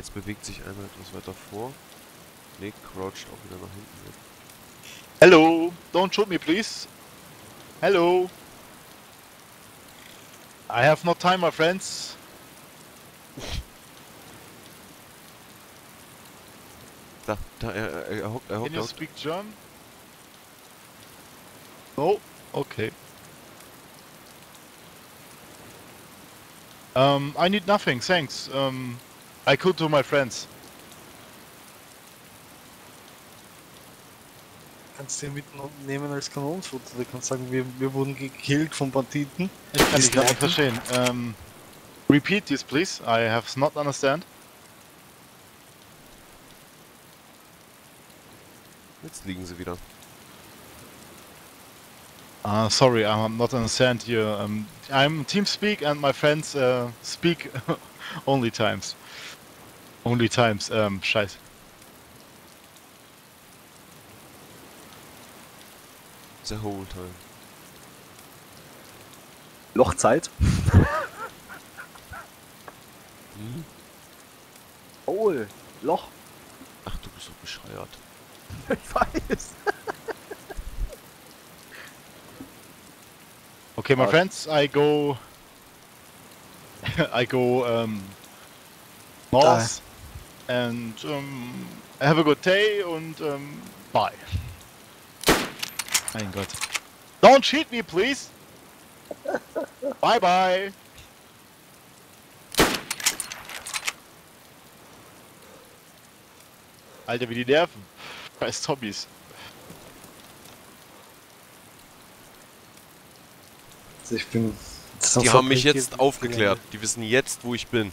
Jetzt bewegt sich einer etwas weiter vor. Ne, croucht auch wieder nach hinten. weg. Hello, don't shoot me, please. Hello. I have no time, my friends. Da, da, er, er, er hockt, er Can hockt, you er hockt. speak German? No? Okay. Um, I need nothing, thanks. Um, I could to my friends. Kannst du den mitnehmen als Kanonenfutter? Du kannst sagen, wir, wir wurden gekillt von Banditen. Ich kann dich gar nicht verstehen. Ähm, Repeat this, please. I have not understand. Jetzt liegen sie wieder. Uh, sorry, I'm not understand here. Um, I'm TeamSpeak and my friends uh, speak only times. Only times. Um, scheiße. The whole time. Lochzeit. Hm? Hol. Loch. Ach, du bist doch bescheuert. Ich weiß. Okay, my Uh, friends, I go. I go um, north and um, have a good day and um, bye. Mein Gott. Don't cheat me, please. bye bye. Alter, wie die nerven. Scheiß Zombies. Also ich bin. Die haben mich jetzt aufgeklärt. Die wissen jetzt, wo ich bin.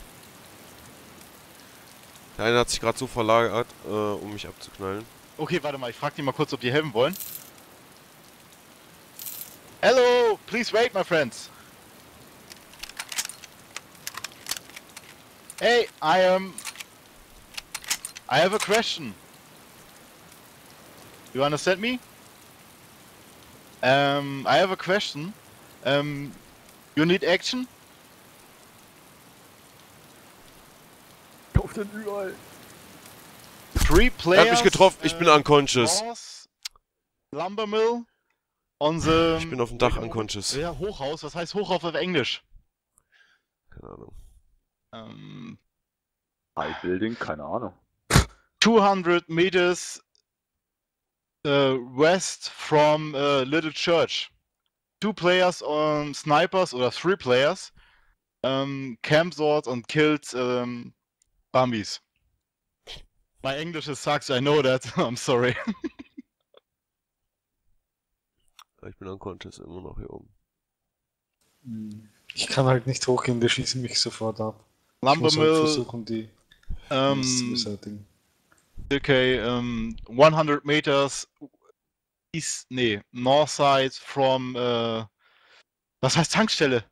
Der eine hat sich gerade so verlagert, äh, um mich abzuknallen. Okay, warte mal, ich frag die mal kurz, ob die helfen wollen. Hello, please wait, my friends. Hey, I am. I have a question. You understand me? Um, I have a question. Um, you need action? Auf den überall. Three Er players. hat mich getroffen, ich bin unconscious. North Lumber Mill on the. Ich bin auf dem Dach unconscious. Ja, Hochhaus. Was heißt Hochhaus auf Englisch? Keine Ahnung. Ähm, High Building, keine Ahnung. 200 meters uh, west from uh, Little Church. Two players on snipers oder three players um, camped dort and killed um, Bambis. My English is sucks, I know that. I'm sorry. Ich bin unconscious immer noch hier oben. Ich kann halt nicht hochgehen, die schießen mich sofort ab. Ich Lumber muss halt versuchen, die um, das zu beseitigen. okay, um, 100 meters east, nee, north side from, uh, was heißt Tankstelle?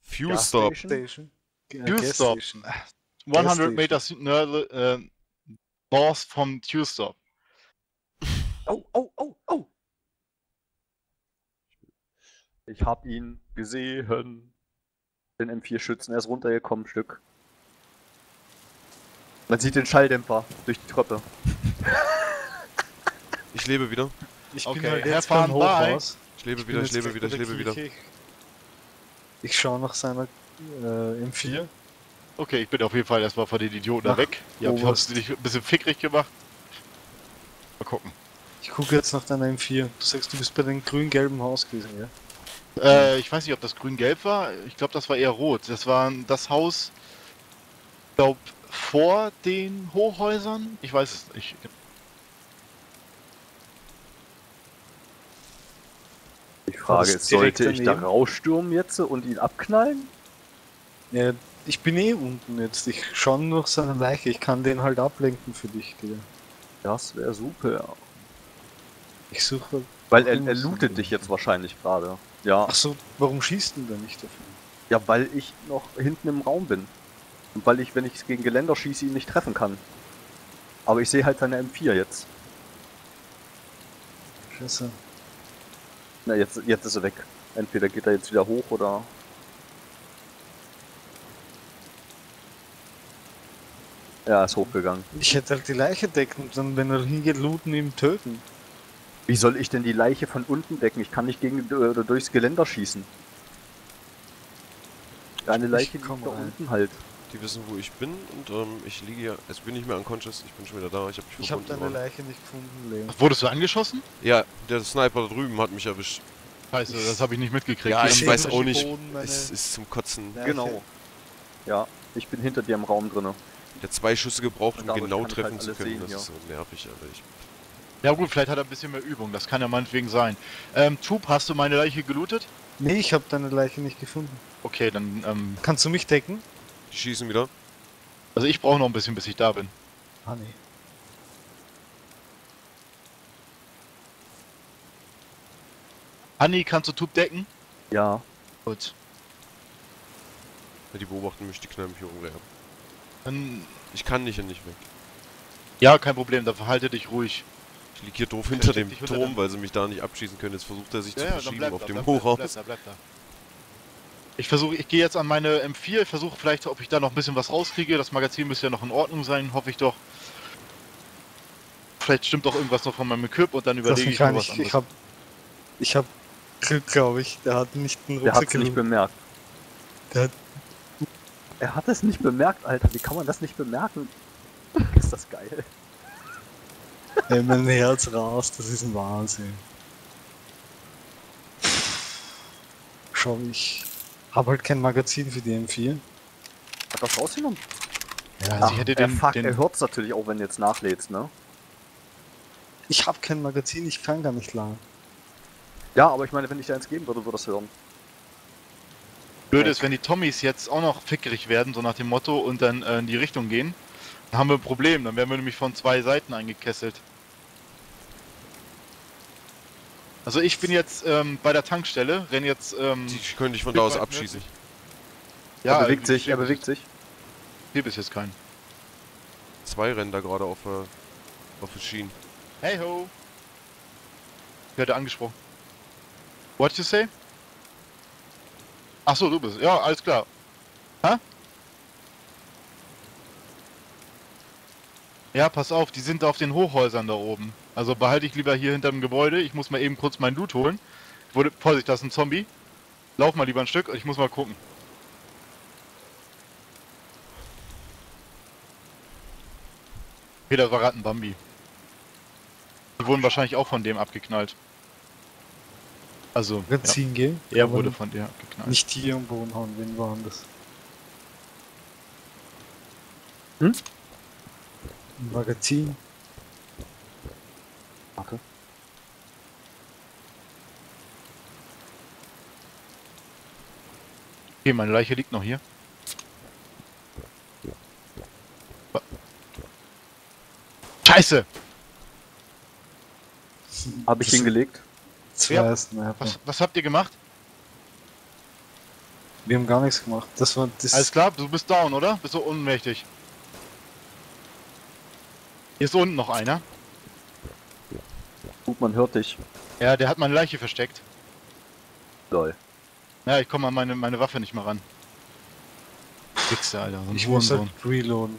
Fuel Gas Stop. Station? Station. Äh, Fuel Gas stop. Station. 100 station. meters nörle- uh, north from Fuel stop. Oh, oh, oh, oh! Ich hab ihn gesehen. Den M4-Schützen, er ist runtergekommen, ein Stück. Man sieht den Schalldämpfer durch die Treppe. Ich lebe wieder. Ich Okay, bin halt jetzt beim. Hochhaus. Ich lebe bin wieder, ich lebe wieder, ich lebe wieder. Ich, ich schaue nach seiner äh, M4. Okay, ich bin auf jeden Fall erstmal von den Idioten da Ach, weg. Ihr habt Oberst. habt dich ein bisschen fickrig gemacht. Mal gucken. Ich gucke jetzt nach deiner M4. Du sagst, du bist bei dem grün-gelben Haus gewesen, ja? Äh, ich weiß nicht, ob das grün-gelb war. Ich glaube, das war eher rot. Das war das Haus, ich glaube, vor den Hochhäusern. Ich weiß es nicht. Frage ist, sollte ich da rausstürmen jetzt und ihn abknallen? Ja, ich bin eh unten jetzt. Ich schaue nur nach seiner Leiche. Ich kann den halt ablenken für dich, Digga. Das wäre super. Ich suche. Weil er, er lootet dich jetzt wahrscheinlich gerade. Ja. Ach so, warum schießt denn der nicht dafür? Ja, weil ich noch hinten im Raum bin. Und weil ich, wenn ich gegen Geländer schieße, ihn nicht treffen kann. Aber ich sehe halt seine M4 jetzt. Scheiße. Na, jetzt, jetzt ist er weg. Entweder geht er jetzt wieder hoch oder. Ja, ist hochgegangen. Ich hätte halt die Leiche decken und dann, wenn er hingeht, looten, ihm töten. Wie soll ich denn die Leiche von unten decken? Ich kann nicht gegen oder durchs Geländer schießen. Eine Leiche liegt da rein. unten halt. Die wissen, wo ich bin und ähm, ich liege ja. Also ich bin nicht mehr unconscious, ich bin schon wieder da. Ich habe mich Ich habe verbunden. deine aber- Leiche nicht gefunden, Leon. Wurdest du angeschossen? Ja, der Sniper da drüben hat mich erwischt. Scheiße, das habe ich nicht mitgekriegt. Ja, ich weiß auch nicht. Boden Es ist zum Kotzen. Leiche. Genau. Ja, ich bin hinter dir im Raum drinne. Der hat zwei Schüsse gebraucht, um genau treffen halt zu können. sehen, das ja. ist so nervig, aber ich. Ja gut, vielleicht hat er ein bisschen mehr Übung. Das kann ja meinetwegen sein. Ähm, Tube, hast du meine Leiche gelootet? Nee, ich habe deine Leiche nicht gefunden. Okay, dann, ähm, Kannst du mich decken? Die schießen wieder. also ich brauche noch ein bisschen, bis ich da bin. Ah, nee. Hanni, kannst du Tub decken? Ja. Gut. Ja, die beobachten mich, die knallen mich hier umher. Dann, Ich kann nicht und nicht weg. ja, kein Problem, dann verhalte dich ruhig. Ich lieg hier doof hinter dem dich Turm, dem- weil sie mich da nicht abschießen können. Jetzt versucht er sich zu Ja, ja, dann verschieben bleib auf da, dem bleib, Hochhaus. bleib, bleib da, bleib da. Ich versuche, ich gehe jetzt an meine M4, ich versuche vielleicht, ob ich da noch ein bisschen was rauskriege. Das Magazin müsste ja noch in Ordnung sein, hoffe ich doch. Vielleicht stimmt doch irgendwas noch von meinem Equip und dann überlege ich mir was ich, anderes. ich hab. Ich hab Glück, glaube ich. Der hat nicht einen Der Rucksack hat's nicht bemerkt. Der hat Er hat es nicht bemerkt, Alter. Wie kann man das nicht bemerken? Ist das geil. Ey, mein Herz rast, das ist ein Wahnsinn. Schau, ich hab halt kein Magazin für die M4. Hat das rausgenommen? Ja, also ich Ach, hätte er, den, fuck, den er hört's natürlich auch, wenn du jetzt nachlädst, ne? Ich hab kein Magazin, ich kann gar nicht laden. Ja, aber ich meine, wenn ich da eins geben würde, würde das hören. Blöde ist, wenn die Tommys jetzt auch noch fickerig werden, so nach dem Motto, und dann äh, in die Richtung gehen, dann haben wir ein Problem. Dann werden wir nämlich von zwei Seiten eingekesselt. Also ich bin jetzt ähm, bei der Tankstelle, renn jetzt, ähm, Die könnte ich von da aus abschießen. er bewegt irgendwie sich, er bewegt sich. Hier bis jetzt keinen. Zwei rennen da gerade auf, äh, auf den Schienen. Hey ho! Ich werde angesprochen. What you say? Ach so, du bist. Ja, alles klar. Hä? Ja, pass auf, die sind auf den Hochhäusern da oben. Also behalte ich lieber hier hinter dem Gebäude. Ich muss mal eben kurz meinen Loot holen. Wurde, Vorsicht, das ist ein Zombie. Lauf mal lieber ein Stück, ich muss mal gucken. Okay, das war gerade ein Bambi. Die wurden wahrscheinlich auch von dem abgeknallt. Also, ja, Magazin gehen? er wurde von der abgeknallt. Nicht hier am Boden hauen, wen waren das? Hm? Magazin. Warte. Okay, meine Leiche liegt noch hier. Scheiße! Habe ich hingelegt. Ja. Was, was habt ihr gemacht? Wir haben gar nichts gemacht. Das war das. Alles klar, du bist down, oder? Bist du ohnmächtig? Hier ist unten noch einer. Gut, man hört dich. Ja, der hat meine Leiche versteckt. Lol. Ja, ich komme an meine, meine Waffe nicht mehr ran. Wichser, Alter. So ein ich muss halt reloaden.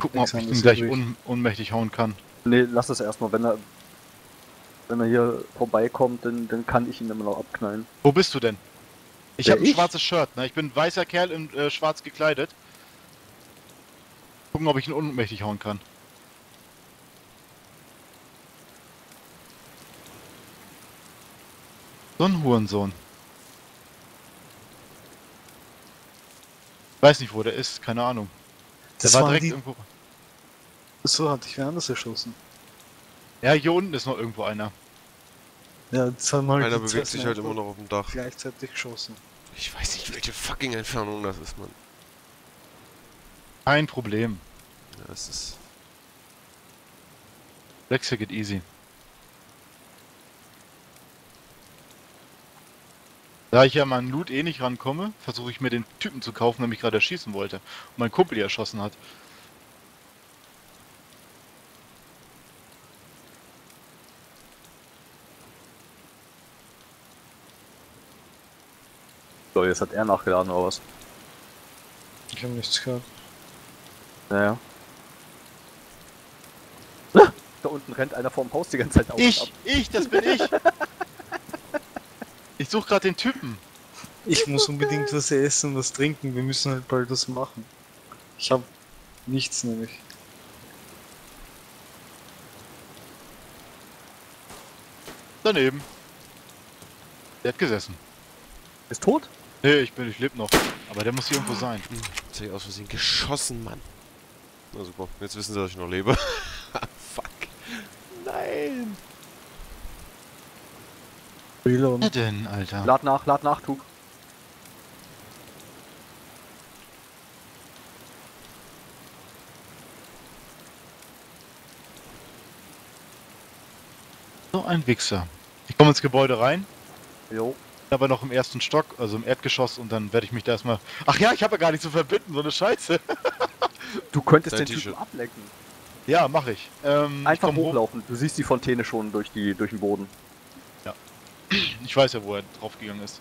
Guck mal, ob ich ihn gleich un ohnmächtig hauen kann. Nee, lass es erstmal. Wenn er, wenn er hier vorbeikommt, dann, dann kann ich ihn immer noch abknallen. Wo bist du denn? Ich habe ein schwarzes Shirt, ne? Ich bin ein weißer Kerl in äh, schwarz gekleidet. Gucken, ob ich ihn ohnmächtig hauen kann. So ein Hurensohn. Weiß nicht, wo der ist, keine Ahnung. Der Das war direkt die, irgendwo. so hatte ich wer anders erschossen. Ja, hier unten ist noch irgendwo einer. Ja, das haben halt Einer bewegt sich halt immer noch auf dem Dach. Gleichzeitig geschossen. Ich weiß nicht, welche fucking Entfernung das ist, Mann. Kein Problem. Ja, das ist... Wechsel geht easy. Da ich ja meinen Loot eh nicht rankomme, versuche ich mir den Typen zu kaufen, der mich gerade erschießen wollte. Und mein Kumpel die erschossen hat. So, jetzt hat er nachgeladen oder was? Ich habe nichts gehört. Naja. Ah, Da unten rennt einer vorm Haus die ganze Zeit auf Ich, ab. ich, das bin ich. Ich suche gerade den Typen. Ich muss unbedingt was essen, was trinken. Wir müssen halt bald was machen. Ich habe nichts nämlich. Daneben. Der hat gesessen. Ist tot? Nee, ich bin, ich lebe noch. Aber der muss hier irgendwo sein. Hm, Jetzt hab ich aus Versehen geschossen, Mann. Na super, jetzt wissen sie, dass ich noch lebe. Fuck. Nein. Reload. Na denn, Alter? Lad nach, lad nach, Tug. So ein Wichser. Ich komme ins Gebäude rein, Jo. aber noch im ersten Stock, also im Erdgeschoss und dann werde ich mich da erstmal... Ach ja, ich habe ja gar nicht zu verbinden, so eine Scheiße. Du könntest Dein den Typen ablecken. Ja, mache ich. Ähm, ich Einfach hoch. hochlaufen. Du siehst die Fontäne schon durch, die, durch den Boden. Ich weiß ja, wo er draufgegangen ist.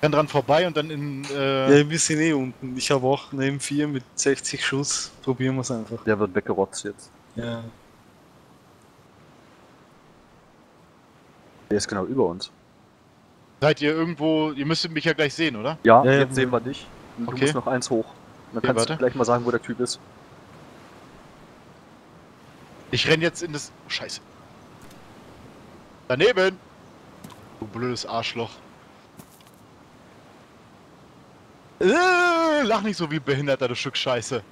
Dann dran vorbei und dann in... Ja, Äh, wir sind eh unten. Ich habe auch eine M4 mit 60 Schuss. Probieren wir es einfach. Der wird weggerotzt jetzt. Ja. Der ist genau über uns. seid ihr irgendwo... Ihr müsstet mich ja gleich sehen, oder? Ja, Ja, ja, jetzt ja. sehen wir dich. Und Du Okay. musst noch eins hoch. Dann Okay, kannst warte. du gleich mal sagen, wo der Typ ist. Ich renn jetzt in das... Oh, Scheiße. Daneben! Du blödes Arschloch. Äh, lach nicht so wie Behinderter, du Stück Scheiße.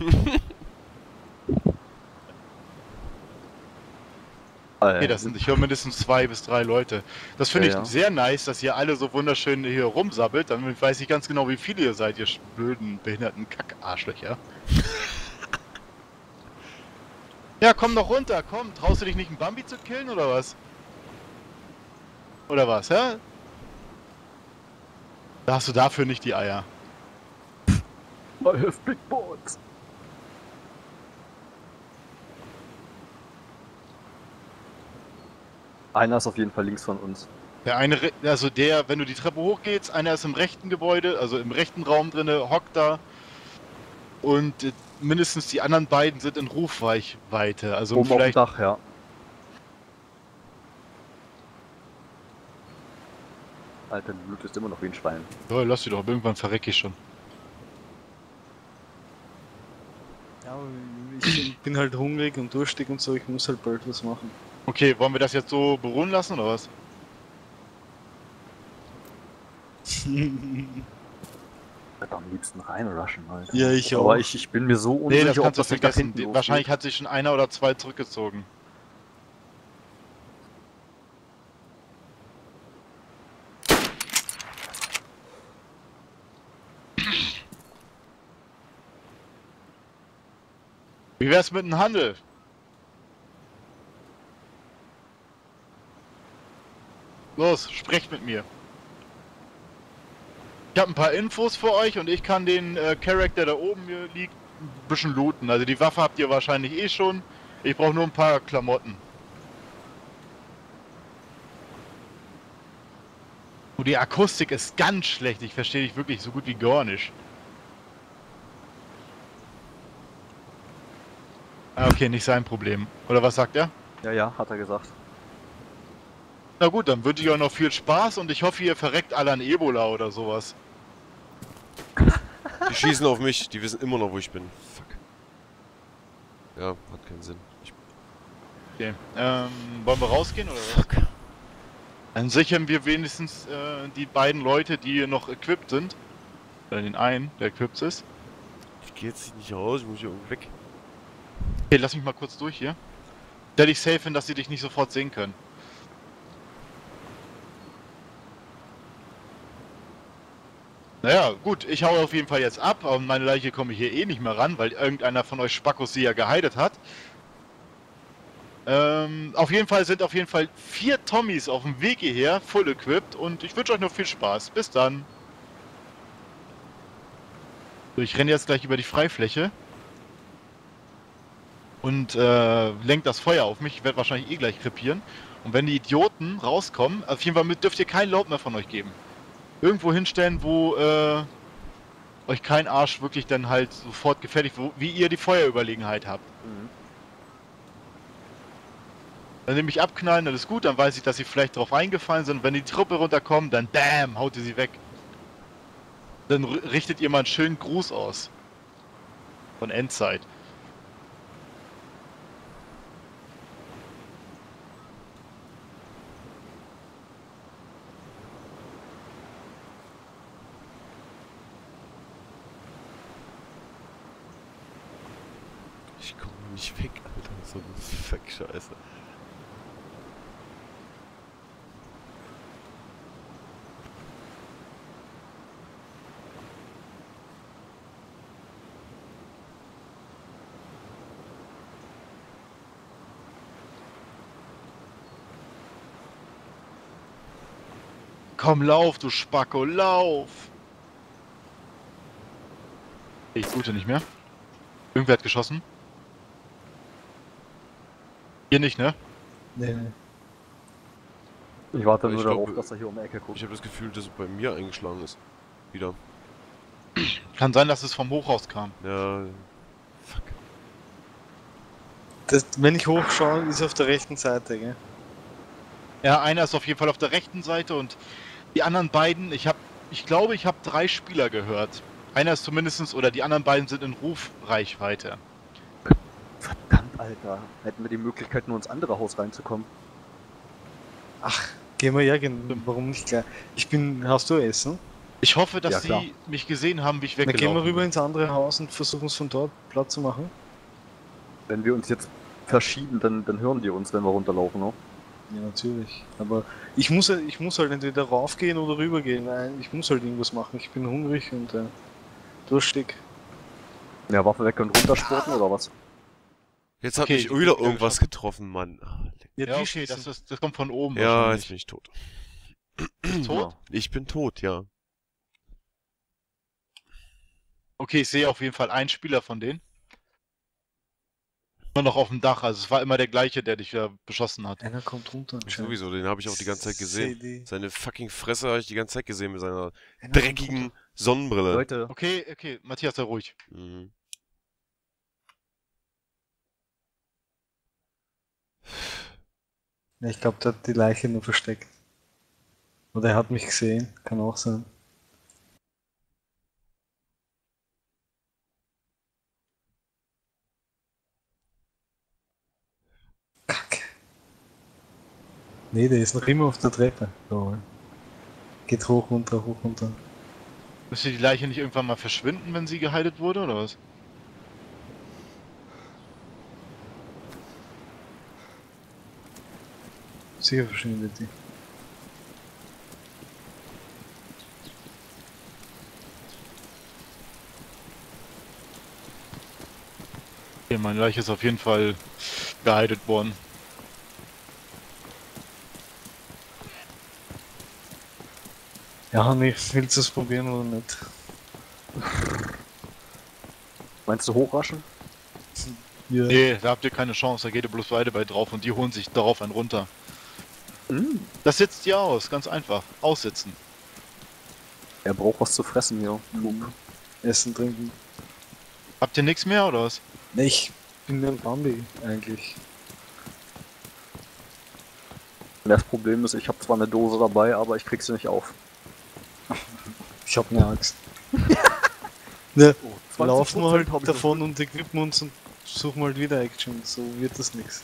Okay, das sind, ich höre mindestens zwei bis drei Leute. Das finde Ja, ich ja. sehr nice, dass ihr alle so wunderschön hier rumsabbelt. Dann weiß ich ganz genau, wie viele ihr seid, ihr blöden, behinderten Kackarschlöcher. ja, komm doch runter, komm. Traust du dich nicht, einen Bambi zu killen oder was? Oder was, hä? Da hast du dafür nicht die Eier. I have big boards. Einer ist auf jeden Fall links von uns. Der eine, also der, wenn du die Treppe hochgehst, einer ist im rechten Gebäude, also im rechten Raum drinne, hockt da. Und mindestens die anderen beiden sind in Rufreichweite. Also Oben auf dem vielleicht. Dach, ja. Alter, du blutest immer noch wie ein Schwein. Oh, lass die doch, irgendwann verrecke ich schon. Ja, aber ich bin halt hungrig und durstig und so. Ich muss halt bald was machen. Okay, wollen wir das jetzt so beruhen lassen oder was? Ich würde am liebsten reinrushen, Alter. ja, ich auch. Aber ich, ich bin mir so Nee, unsicher, das ob kannst du das nicht wahrscheinlich hat sich schon einer oder zwei zurückgezogen. Wie wär's mit dem Handel? Los, sprecht mit mir. Ich habe ein paar Infos für euch und ich kann den äh, Charakter, der oben hier liegt, ein bisschen looten. Also die Waffe habt ihr wahrscheinlich eh schon. Ich brauche nur ein paar Klamotten. Oh, die Akustik ist ganz schlecht. Ich verstehe dich wirklich so gut wie gar nicht. Ah, okay, nicht sein Problem. Oder was sagt er? Ja, ja, hat er gesagt. Na gut, dann wünsche ich euch noch viel Spaß und ich hoffe, ihr verreckt alle an Ebola oder sowas. Die schießen auf mich, die wissen immer noch, wo ich bin. Fuck. Ja, hat keinen Sinn. Ich, Okay. Ähm, wollen wir rausgehen oder was? Dann sichern wir wenigstens äh, die beiden Leute, die noch equipped sind. Oder den einen, der equipped ist. ich gehe jetzt nicht raus, ich muss hier irgendwo weg. Okay, lass mich mal kurz durch hier. Stell dich safe hin, dass sie dich nicht sofort sehen können. Naja, gut, ich hau auf jeden Fall jetzt ab, aber meine Leiche komme ich hier eh nicht mehr ran, weil irgendeiner von euch Spackos sie ja geheidet hat. Ähm, auf jeden Fall sind auf jeden Fall vier Tommys auf dem Weg hierher, full equipped und ich wünsche euch noch viel Spaß. Bis dann. So, ich renne jetzt gleich über die Freifläche und äh, lenkt das Feuer auf mich. Ich werde wahrscheinlich eh gleich krepieren. Und wenn die Idioten rauskommen, auf jeden Fall mit, dürft ihr kein Laut mehr von euch geben. Irgendwo hinstellen, wo äh, euch kein Arsch wirklich dann halt sofort gefährlich, wo, wie ihr die Feuerüberlegenheit habt. Mhm. Dann nehme ich abknallen, dann ist gut, dann weiß ich, dass sie vielleicht drauf eingefallen sind. Wenn die Truppe runterkommen, dann BAM, haut ihr sie weg. Dann richtet ihr mal einen schönen Gruß aus. Von Endzeit. Scheiße. Komm, lauf, du Spacko, lauf! Ich gute nicht mehr. Irgendwer hat geschossen. Hier nicht, ne? Nee, nee. Ich warte Ich nur glaub, darauf, dass er hier um die Ecke guckt. Ich habe das Gefühl, dass es bei mir eingeschlagen ist. Wieder. Kann sein, dass es vom Hochhaus kam. Ja. Fuck. Das, wenn ich hochschaue, ist auf der rechten Seite, gell? Ja, einer ist auf jeden Fall auf der rechten Seite und die anderen beiden, ich habe, ich glaube, ich habe drei Spieler gehört. Einer ist zumindestens oder die anderen beiden sind in Rufreichweite. Verdammt, Alter. Hätten wir die Möglichkeit, nur ins andere Haus reinzukommen. Ach, gehen wir ja, gehen. warum nicht gleich? Ich bin, hast du Essen? Ich hoffe, dass Ja, klar. sie mich gesehen haben, wie ich Dann gehen wir weggelaufen rüber bin. ins andere Haus und versuchen es von dort platt zu machen. Wenn wir uns jetzt verschieben, dann, dann hören die uns, wenn wir runterlaufen, ne? Ja, natürlich. Aber ich muss, ich muss halt entweder raufgehen oder rübergehen. Nein, ich muss halt irgendwas machen. Ich bin hungrig und äh, durstig. Ja, Waffe weg und runtersporten oder was? Jetzt hat Okay, mich ich- wieder ich- irgendwas getroffen, Mann. Ah. Ja, die okay, das, ist, das kommt von oben. Ja, jetzt bin ich tot. tot. Ich bin tot, ja. Okay, ich sehe auf jeden Fall einen Spieler von denen. Immer noch auf dem Dach, also es war immer der gleiche, der dich äh, beschossen hat. Einer kommt runter. anscheinend. Sowieso, den habe ich auch die ganze Zeit gesehen. Seh die- Seine fucking Fresse habe ich die ganze Zeit gesehen mit seiner Einer dreckigen. Sonnenbrille. Leute, Okay, okay, Matthias, sei ruhig. Mhm. Ich glaube, der hat die Leiche nur versteckt. Oder er hat mich gesehen. Kann auch sein. Kacke. Nee, der ist noch immer auf der Treppe. Geht hoch, runter, hoch, runter. Müsste die Leiche nicht irgendwann mal verschwinden, wenn sie geheilt wurde, oder was? Sicher verschwindet die. Okay, meine Leiche ist auf jeden Fall geheilt worden. Ja, nee, willst du es probieren oder nicht? meinst du hochraschen? Ja. Nee, da habt ihr keine Chance, da geht ihr bloß beide bei drauf und die holen sich darauf einen runter. Mhm. Das sitzt ihr aus, ganz einfach. Aussitzen. Er braucht was zu fressen hier. Noob. Essen, trinken. Habt ihr nichts mehr, oder was? Nee, ich bin ein Bambi eigentlich. Das Problem ist, ich habe zwar eine Dose dabei, aber ich krieg sie nicht auf. Ich hab eine Axt. ne, 20% laufen wir halt davon und equippen uns und suchen halt wieder Action. So wird das nix.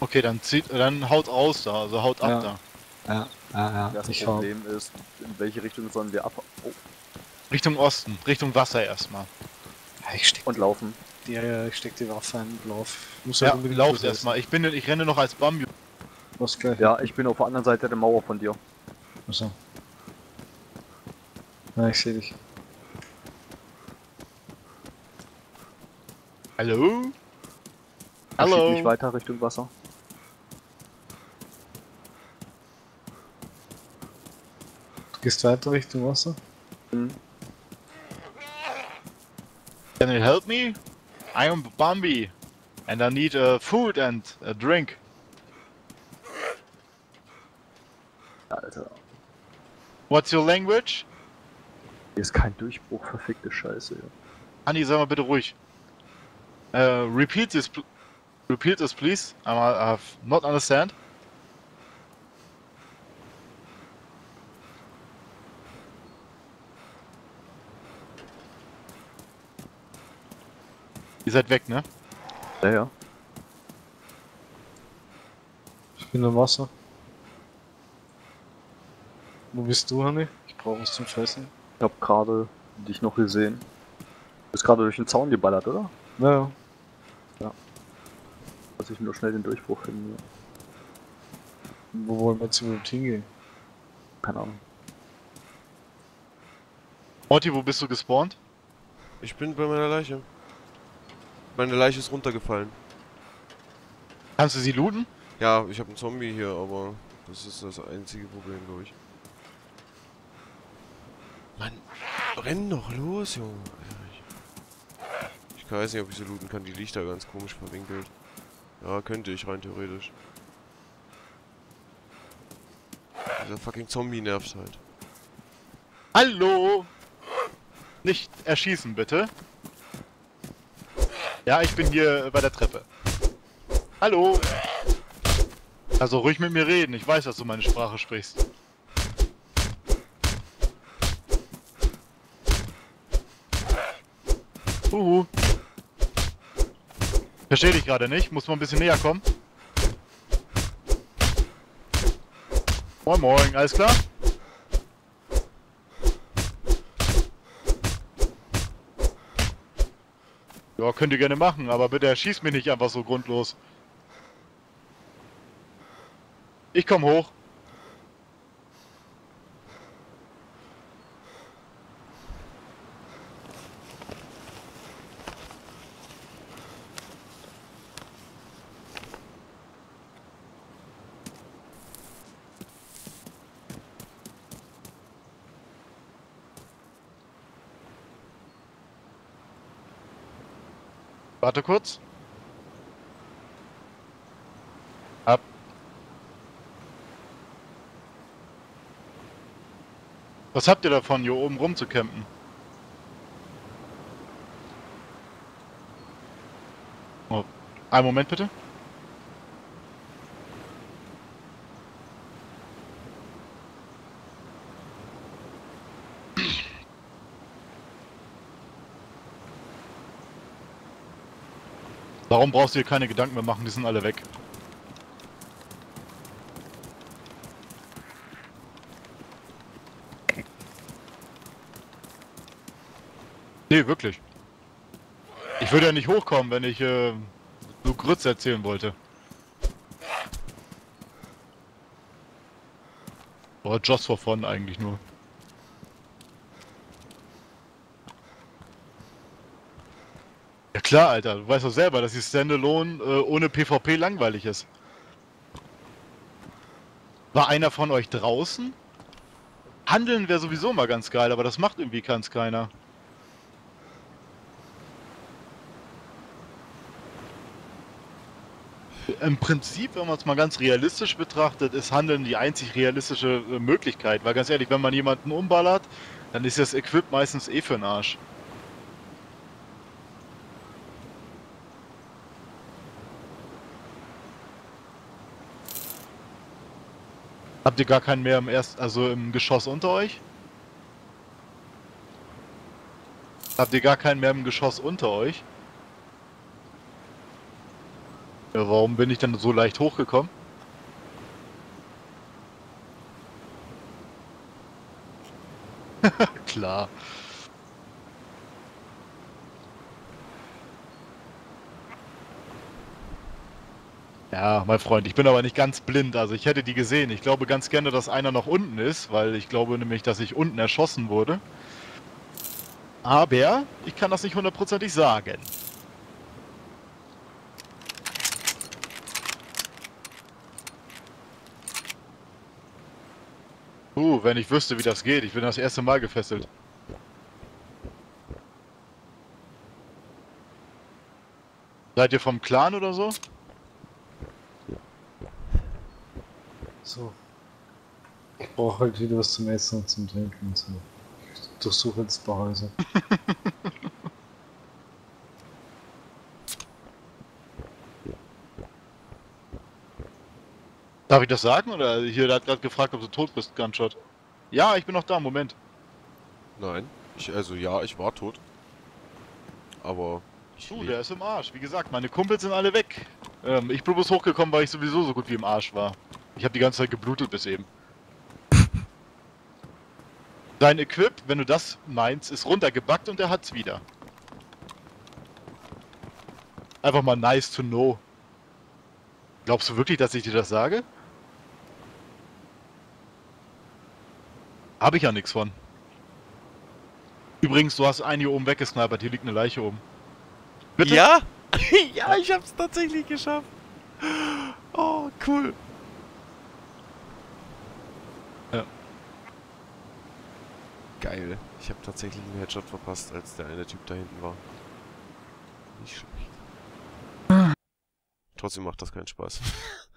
Okay, dann zieht, dann haut aus da, also haut ab Ja. da. Ja, ja, ja. Das Ich hau. Problem ist, in welche Richtung sollen wir ab oh, Richtung Osten, Richtung Wasser erstmal. Ja, ich steck, und laufen? die, ja, ich steck die Waffe ein und lauf. Muss Ja, halt unbedingt lauft was erstmal. Ich bin, ich renne noch als Bambi. Was gleich. Ja, ich bin auf der anderen Seite der Mauer von dir. Also. Ja, ich seh dich. Hallo? Ich Hallo? mich weiter Richtung Wasser. Gehst weiter Richtung Wasser? Mhm. Can you help me? I am Bambi. And I need uh, food and a drink. Alter, What's your language? hier ist kein Durchbruch, verfickte Scheiße. Ja. Anni, sei mal bitte ruhig. Uh, repeat this, repeat this, please. I have not understand. Ihr seid weg, ne? Ja, ja. Ich bin im Wasser. Wo bist du, Hanni? Ich brauche was zum Fressen. Ich hab gerade dich noch gesehen. Du bist gerade durch den Zaun geballert, oder? Naja. Dass ich nur schnell den Durchbruch finde. Wo wollen wir jetzt überhaupt hingehen? Keine Ahnung. Morty, wo bist du gespawnt? Ich bin bei meiner Leiche. Meine Leiche ist runtergefallen. Kannst du sie looten? Ja, ich habe einen Zombie hier, aber das ist das einzige Problem, glaube ich. Mann, renn doch los, Junge. Ich weiß nicht, ob ich so looten kann. Die da ganz komisch verwinkelt. Ja, könnte ich rein theoretisch. Dieser fucking Zombie nervt halt. Hallo! Nicht erschießen, bitte. Ja, ich bin hier bei der Treppe. Hallo! Also ruhig mit mir reden, ich weiß, dass du meine Sprache sprichst. Uhu. Verstehe dich gerade nicht, muss mal ein bisschen näher kommen. Moin Moin, alles klar? Ja, könnt ihr gerne machen, aber bitte erschießt mich nicht einfach so grundlos. Ich komm hoch. Warte kurz. Ab. Was habt ihr davon, hier oben rumzucampen? Oh. Einen Moment bitte. Darum brauchst du dir keine Gedanken mehr machen, die sind alle weg. Nee, wirklich. Ich würde ja nicht hochkommen, wenn ich äh, so Grütze erzählen wollte. Boah, just for fun eigentlich nur. Klar, Alter. Du weißt doch selber, dass die Standalone äh, ohne PvP langweilig ist. War einer von euch draußen? Handeln wäre sowieso mal ganz geil, aber das macht irgendwie ganz keiner. Im Prinzip, wenn man es mal ganz realistisch betrachtet, ist Handeln die einzig realistische äh, Möglichkeit. Weil ganz ehrlich, wenn man jemanden umballert, dann ist das Equip meistens eh für den Arsch. Habt ihr gar keinen mehr im erst, also im Geschoss unter euch? Habt ihr gar keinen mehr im Geschoss unter euch? Ja, warum bin ich dann so leicht hochgekommen? Klar. Ja, mein Freund, ich bin aber nicht ganz blind, also ich hätte die gesehen. Ich glaube ganz gerne, dass einer noch unten ist, weil ich glaube nämlich, dass ich unten erschossen wurde. Aber ich kann das nicht hundertprozentig sagen. Uh, wenn ich wüsste, wie das geht. Ich bin das erste Mal gefesselt. Seid ihr vom Clan oder so? So. Ich brauche halt wieder was zum Essen und zum Trinken und so. Ich durchsuche jetzt ein paar Häuser. Darf ich das sagen? Oder hier, der hat gerade gefragt, ob du tot bist, Gunshot. Ja, ich bin noch da, Moment. Nein. Ich, also ja, ich war tot. Aber. Ich der ist im Arsch. Wie gesagt, meine Kumpels sind alle weg. Ähm, ich bin bloß hochgekommen, weil ich sowieso so gut wie im Arsch war. Ich habe die ganze Zeit geblutet bis eben. Sein Equip, wenn du das meinst, ist runtergebackt und er hat's wieder. Einfach mal nice to know. Glaubst du wirklich, dass ich dir das sage? Habe ich ja nichts von. Übrigens, du hast einen hier oben weggesnipert, hier liegt eine Leiche oben. Bitte? Ja? ja, ich hab's tatsächlich geschafft. Oh, cool. Geil. Ich habe tatsächlich einen Headshot verpasst, als der eine Typ da hinten war. Nicht schlecht. Trotzdem macht das keinen Spaß.